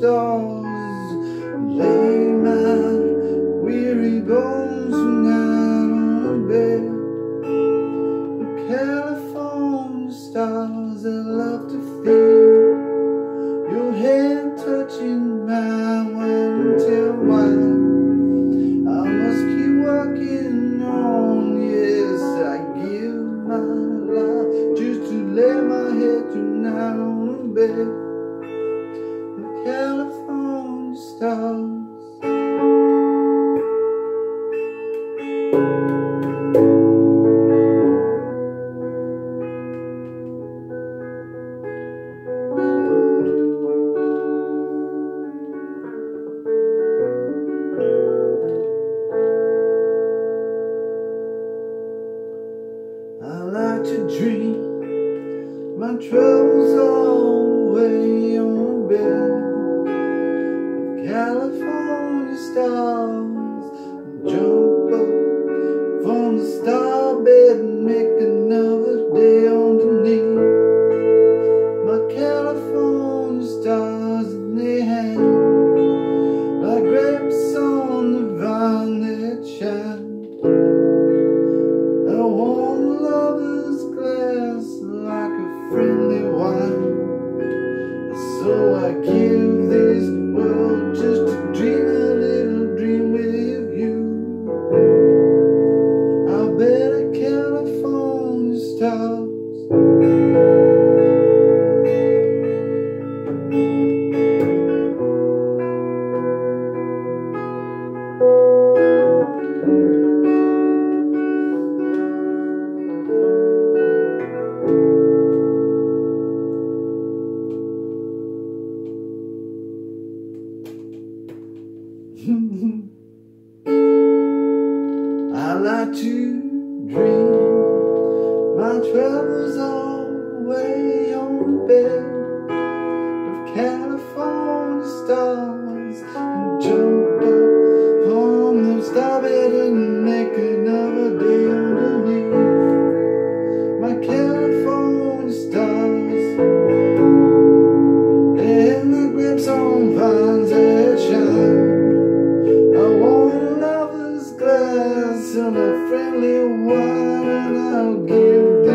stones Lay my weary bones tonight on the bed The California stars I love to feel Your hand touching mine one until why? I must keep walking on, yes I give my life Just to lay my head tonight on the bed like to dream my troubles all away on the stars. Jump up from the star bed and make another day underneath my California stars in their hand like grapes on the vine that shine. A warm lover's glass like a friendly wine. So I give this I like to dream my troubles all away on the bed of California stars and a friendly wine, and I'll give